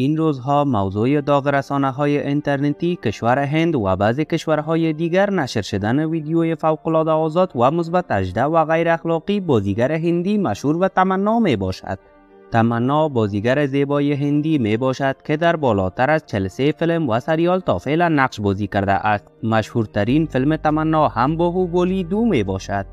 این روزها موضوع داغ رسانه های اینترنتی کشور هند و بعضی کشورهای دیگر نشر شدن ویدیوی فوقالعاده آزاد و مثبت 18 و غیر اخلاقی بازیگر هندی مشهور و تمنا می باشد. تمنا بازیگر زیبای هندی می باشد که در بالاتر از 43 فیلم و سریال تا فعلا نقش بازی کرده است. مشهورترین فیلم تمنا هم باهوبلی دو می باشد.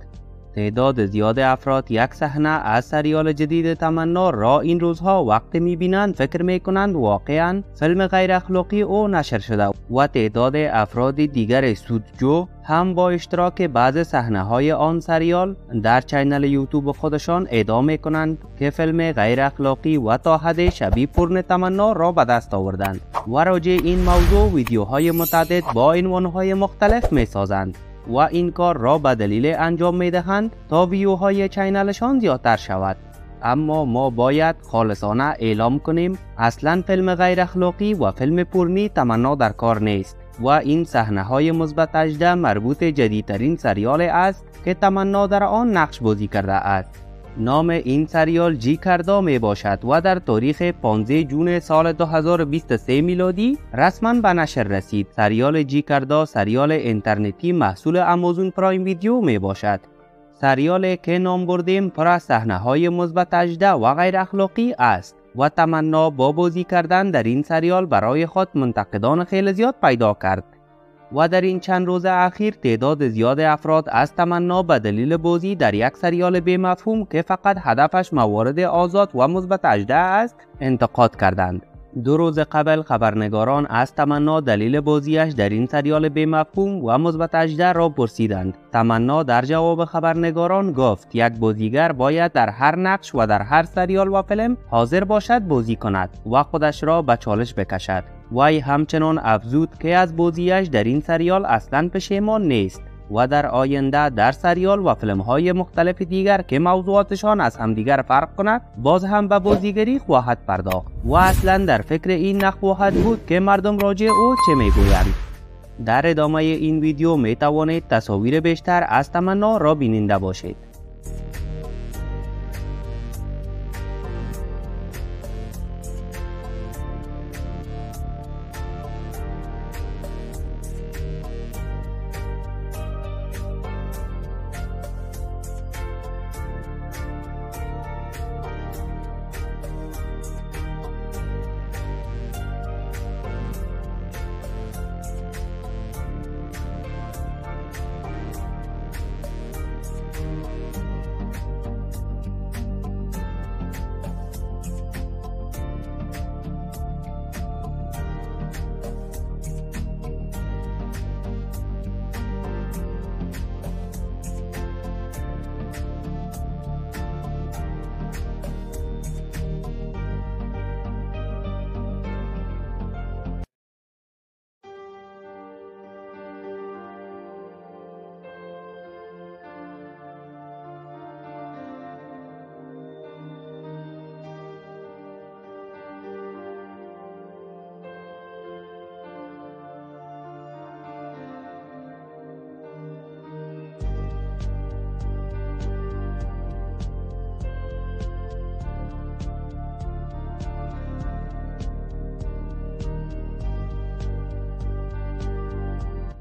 تعداد زیاد افراد یک صحنه از سریال جدید تمنا را این روزها وقت می‌بینند فکر می‌کنند واقعا فیلم غیر اخلاقی او نشر شده و تعداد افراد دیگر سودجو هم با اشتراک بعض صحنه های آن سریال در channel یوتیوب خودشان ادامه کنند که فیلم غیر اخلاقی و تا حد شبیه پورن تمنا را به دست آوردند و راجع این موضوع ویدیوهای متعدد با عنوانهای مختلف می سازند. و این کار را به دلیل انجام می دهند تا view های channel شان زیادتر شود. اما ما باید خالصانه اعلام کنیم اصلا فیلم غیر اخلاقی و فیلم پورنی تمنا در کار نیست و این صحنه های مثبت 18 مربوط جدیدترین سریال است که تمنا در آن نقش بازی کرده است. نام این سریال جی کردا می باشد و در تاریخ 15 جون سال 2023 میلادی رسما به نشر رسید. سریال جی کردا سریال اینترنتی محصول امازون پرایم ویدیو می باشد. سریال که نام بردیم پر از صحنه های مثبت 18 و غیر اخلاقی است و تمنا با بازی کردن در این سریال برای خود منتقدان خیلی زیاد پیدا کرد. و در این چند روز اخیر تعداد زیاد افراد از تمنا به دلیل بازی در یک سریال به مفهوم که فقط هدفش موارد آزاد و مثبت اجده است انتقاد کردند. دو روز قبل خبرنگاران از تمنا دلیل بازیش در این سریال به مفهوم و مثبت اجده را پرسیدند. تمنا در جواب خبرنگاران گفت یک بازیگر باید در هر نقش و در هر سریال و فیلم حاضر باشد بازی کند و خودش را به چالش بکشد. وی همچنان افزود که از بازیش در این سریال اصلا پشیمان نیست و در آینده در سریال و فیلم های مختلف دیگر که موضوعاتشان از همدیگر فرق کند باز هم به بازیگری خواهد پرداخت. و اصلا در فکر این نخواهد بود که مردم راجع او چه می‌گویند. در ادامه این ویدیو می توانید تصاویر بیشتر از تمنا را بیننده باشید.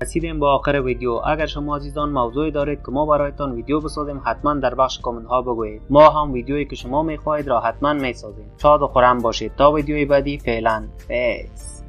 رسیدیم با آخر ویدیو. اگر شما عزیزان موضوعی دارید که ما برایتان ویدیو بسازیم حتما در بخش کامنت ها بگویید. ما هم ویدیویی که شما می‌خواهید را حتما می‌سازیم. شاد و خورم باشید. تا ویدیوی بعدی فعلا. پیس